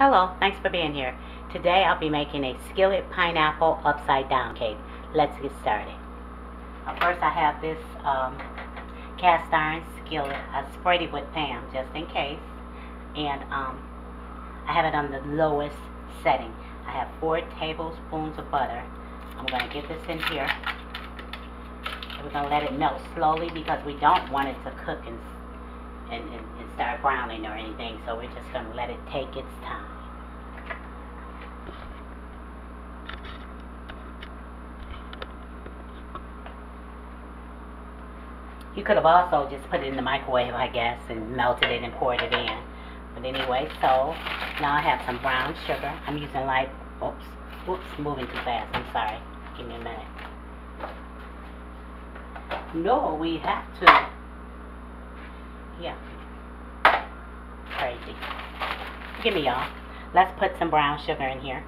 Hello, thanks for being here. Today I'll be making a skillet pineapple upside down cake. Let's get started. Uh, first I have this um, cast iron skillet. I sprayed it with Pam just in case. And um, I have it on the lowest setting. I have four tablespoons of butter. I'm going to get this in here. We're going to let it melt slowly because we don't want it to cook and, and, and, and start browning or anything. So we're just going to let it take its time. You could have also just put it in the microwave, I guess, and melted it and poured it in. But anyway, so now I have some brown sugar. I'm using like, oops, oops, moving too fast. I'm sorry. Give me a minute. No, we have to. Yeah. Give me y'all. Let's put some brown sugar in here.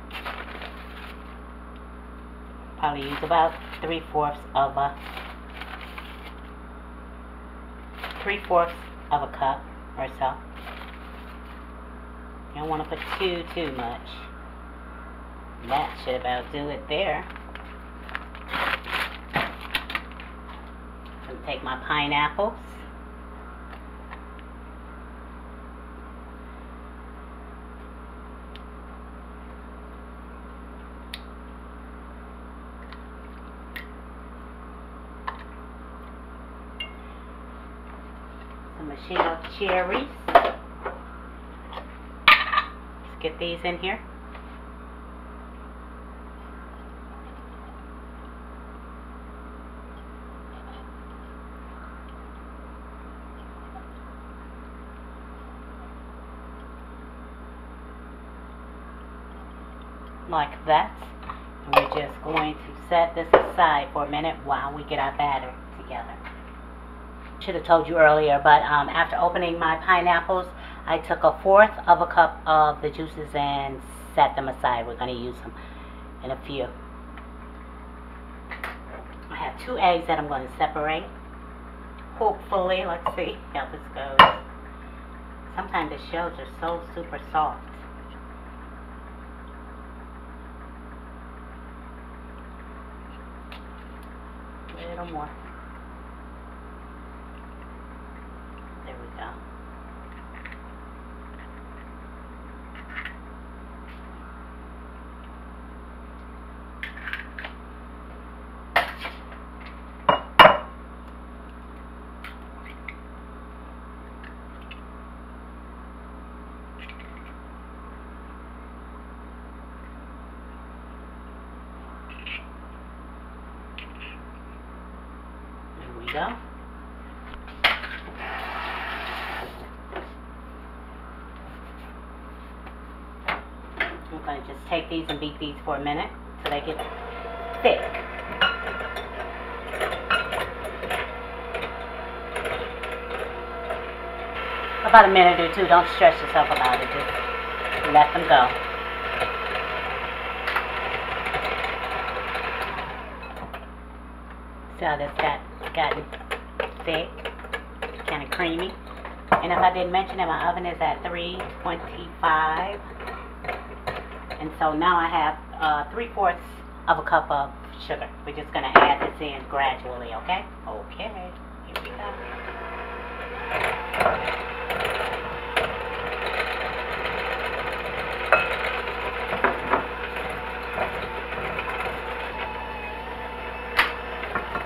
Probably use about three-fourths of a three-fourths of a cup or so. You don't want to put too, too much. That should about do it there. Take my pineapples. Maraschino cherries. Let's get these in here. like that. And we're just going to set this aside for a minute while we get our batter together. Should have told you earlier, but um, after opening my pineapples, I took a fourth of a cup of the juices and set them aside. We're going to use them in a few. I have two eggs that I'm going to separate. Hopefully, let's see how this goes. Sometimes the shells are so super soft. A little more. There we go. There we go. I'm going to just take these and beat these for a minute so they get thick. About a minute or two. Don't stress yourself about it. Just let them go. See how this got gotten thick, kind of creamy. And if I didn't mention it, my oven is at 325. And so now I have uh, three-fourths of a cup of sugar. We're just going to add this in gradually, okay? Okay, here we go.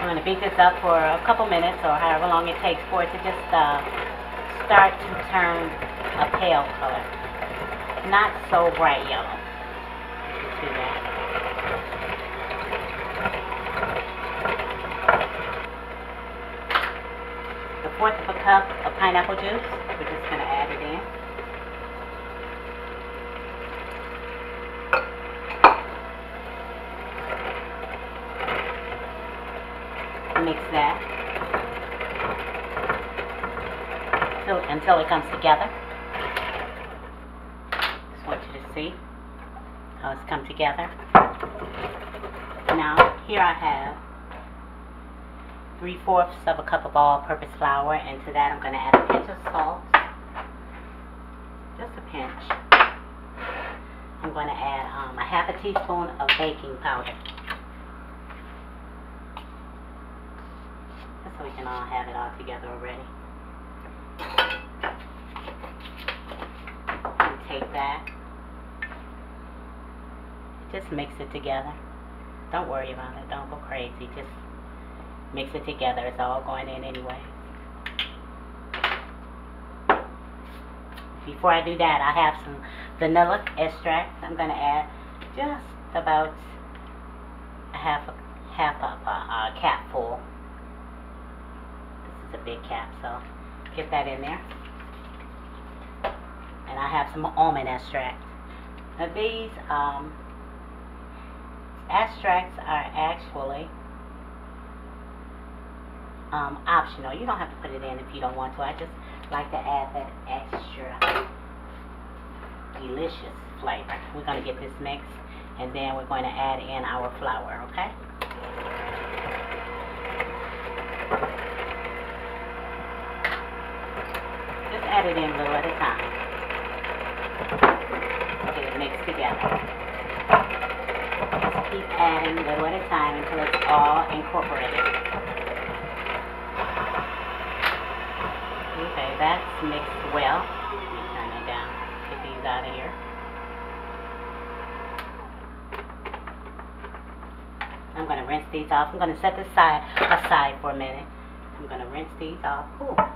I'm going to beat this up for a couple minutes or however long it takes for it to just uh, start to turn a pale color. Not so bright yellow. See that? The fourth of a cup of pineapple juice. We're just going to add it in. That until, it comes together. Just want you to see how it's come together. Now, here I have three-fourths of a cup of all-purpose flour, and to that I'm going to add a pinch of salt, just a pinch. I'm going to add um, a half a teaspoon of baking powder. So we can all have it all together already. And take that. Just mix it together. Don't worry about it. Don't go crazy. Just mix it together. It's all going in anyway. Before I do that, I have some vanilla extract. I'm going to add just about a half a half a, a, a cap full. This is a big cap, so get that in there. And I have some almond extract. Now these um, extracts are actually um, optional. You don't have to put it in if you don't want to. I just like to add that extra delicious flavor. We're going to get this mixed and then we're going to add in our flour, okay? Just add it in a little at a time. Get it mixed together. Just keep adding little at a time until it's all incorporated. Okay, that's mixed well. Let me turn it down. Get these out of here. I'm going to rinse these off. I'm going to set this side aside for a minute. I'm going to rinse these off. Ooh.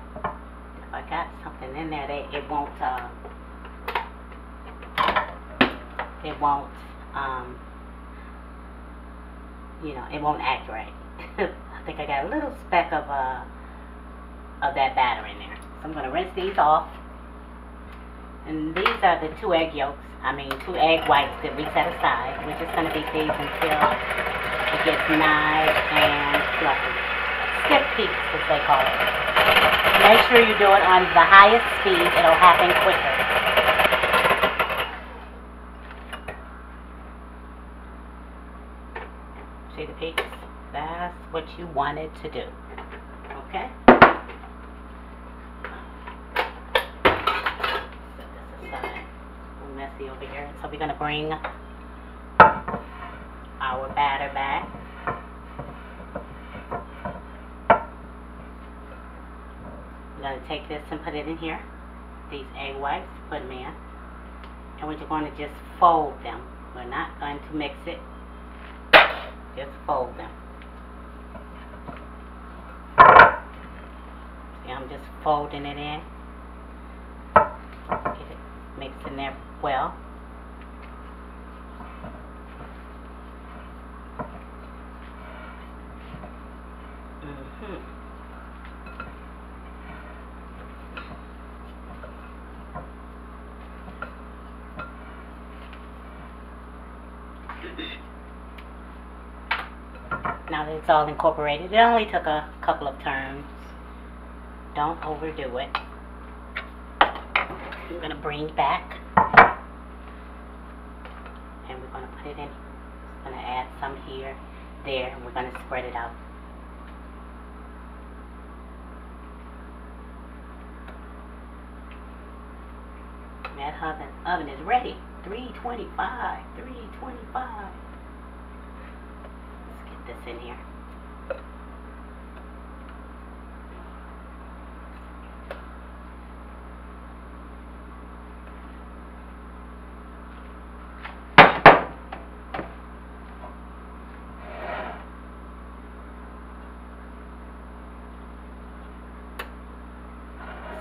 I got something in there, they, it won't, uh, it won't, um, you know, it won't act right. I think I got a little speck of, uh, of that batter in there. So I'm going to rinse these off. And these are the two egg yolks, I mean two egg whites that we set aside. We're just going to beat these until it gets nice and fluffy. Stiff peaks, as they call it. Make sure you do it on the highest speed. It'll happen quicker. See the peaks? That's what you wanted to do. Okay? Messy over here. So we're going to bring our batter back. Going to take this and put it in here. These egg whites, put them in. And we're going to just fold them. We're not going to mix it. Just fold them. See, I'm just folding it in. Get it mixed in there well. Now that it's all incorporated, it only took a couple of turns. Don't overdo it. I'm going to bring back. And we're going to put it in. going to add some here, there, and we're going to spread it out. That oven, oven is ready. 325. 325. This in here.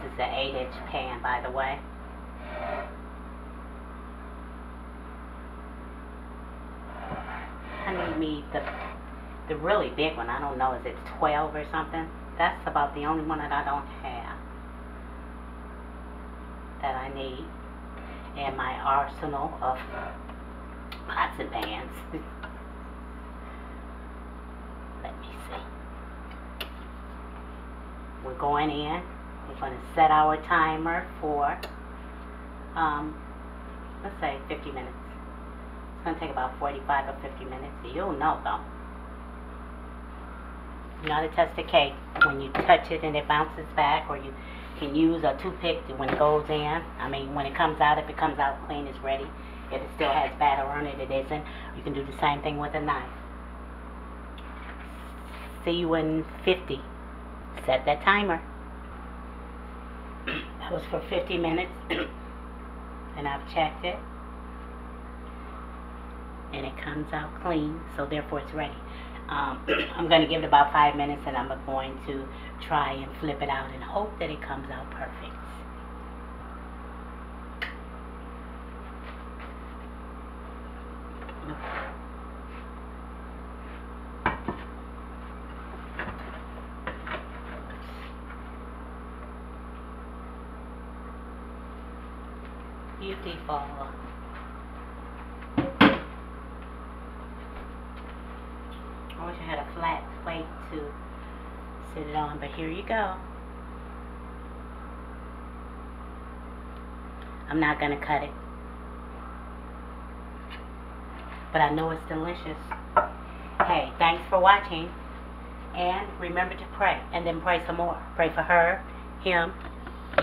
This is an 8 inch pan, by the way. I need me the the really big one. I don't know, is it 12 or something? That's about the only one that I don't have that I need in my arsenal of pots and pans. Let me see. We're going in. We're going to set our timer for, um, let's say 50 minutes. It's going to take about 45 or 50 minutes. You'll know though. How to test a cake. When you touch it and it bounces back, or you can use a toothpick to, when it goes in. I mean, when it comes out, if it comes out clean, it's ready. If it still has batter on it, it isn't. You can do the same thing with a knife. See you in 50. Set that timer. that was for 50 minutes. and I've checked it. And it comes out clean, so therefore it's ready. Um, I'm going to give it about five minutes and I'm going to try and flip it out and hope that it comes out perfect. Beautiful. I wish I had a flat plate to it on, but here you go. I'm not going to cut it. But I know it's delicious. Hey, thanks for watching. And remember to pray. And then pray some more. Pray for her, him,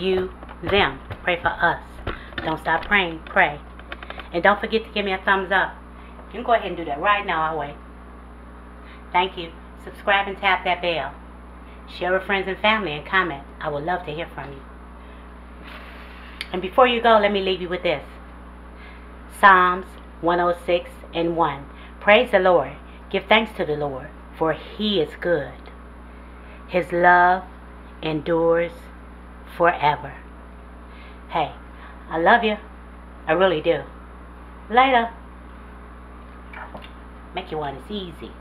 you, them. Pray for us. Don't stop praying. Pray. And don't forget to give me a thumbs up. You can go ahead and do that right now. I'll wait. Thank you. Subscribe and tap that bell. Share with friends and family and comment. I would love to hear from you. And before you go, let me leave you with this. Psalms 106 and 1. Praise the Lord. Give thanks to the Lord, for he is good. His love endures forever. Hey, I love you. I really do. Later. Make you one. It's easy.